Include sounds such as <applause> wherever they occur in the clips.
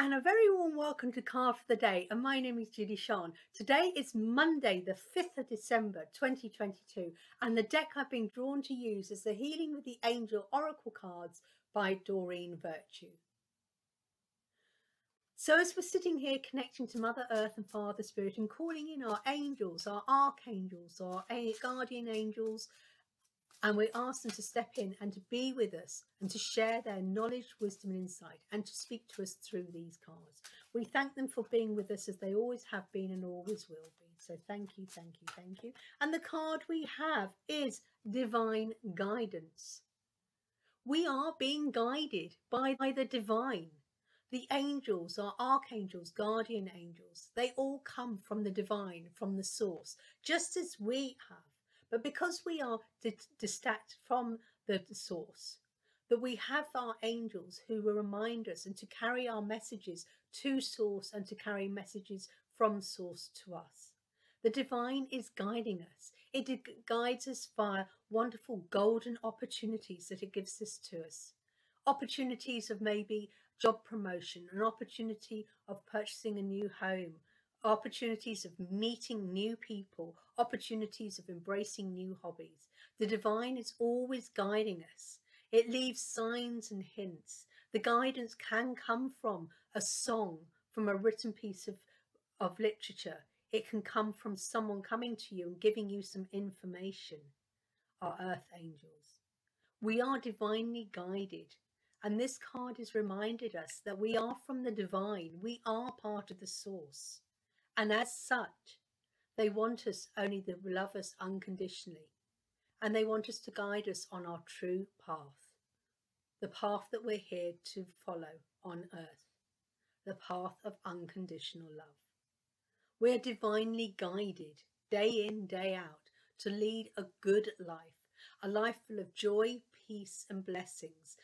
and a very warm welcome to Card for the Day. And my name is Julie-Sian. Today is Monday, the 5th of December 2022, and the deck I've been drawn to use is the Healing with the Angel Oracle cards by Doreen Virtue. So, as we're sitting here connecting to Mother Earth and Father Spirit and calling in our angels, our archangels, our guardian angels, and we ask them to step in and to be with us and to share their knowledge, wisdom, and insight and to speak to us through these cards. We thank them for being with us as they always have been and always will be. So thank you, thank you, thank you. And the card we have is Divine Guidance. We are being guided by, by the divine. The angels are archangels, guardian angels. They all come from the divine, from the source, just as we have. But because we are distant from the source, that we have our angels who will remind us and to carry our messages to source and to carry messages from source to us. The divine is guiding us. It guides us via wonderful golden opportunities that it gives us to us. Opportunities of maybe job promotion, an opportunity of purchasing a new home, opportunities of meeting new people, opportunities of embracing new hobbies. The divine is always guiding us. It leaves signs and hints. The guidance can come from a song, from a written piece of, of literature. It can come from someone coming to you and giving you some information. Our earth angels. We are divinely guided. And this card has reminded us that we are from the divine. We are part of the source. And as such, they want us only to love us unconditionally. And they want us to guide us on our true path. The path that we're here to follow on earth. The path of unconditional love. We're divinely guided day in, day out to lead a good life. A life full of joy, peace and blessings.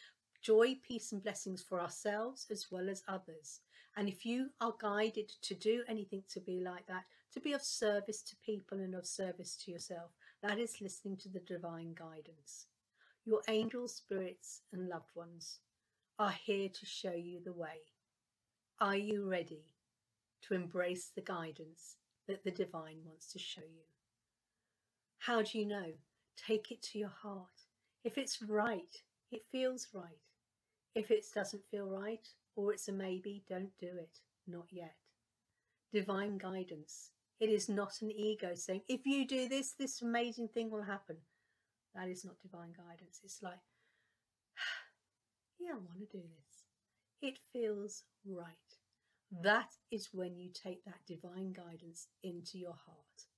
Joy, peace and blessings for ourselves as well as others. And if you are guided to do anything to be like that, to be of service to people and of service to yourself, that is listening to the divine guidance. Your angels, spirits, and loved ones are here to show you the way. Are you ready to embrace the guidance that the divine wants to show you? How do you know? Take it to your heart. If it's right, it feels right. If it doesn't feel right, or it's a maybe, don't do it. Not yet. Divine guidance. It is not an ego saying, if you do this, this amazing thing will happen. That is not divine guidance. It's like, <sighs> yeah, I want to do this. It feels right. That is when you take that divine guidance into your heart.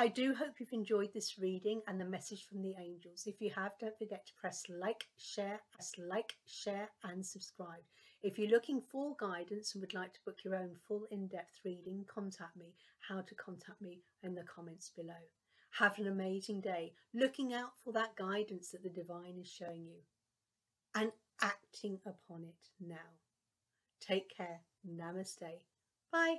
I do hope you've enjoyed this reading and the message from the angels. If you have, don't forget to press like, share, press like, share and subscribe. If you're looking for guidance and would like to book your own full in-depth reading, contact me. How to contact me in the comments below. Have an amazing day, looking out for that guidance that the divine is showing you and acting upon it now. Take care. Namaste. Bye.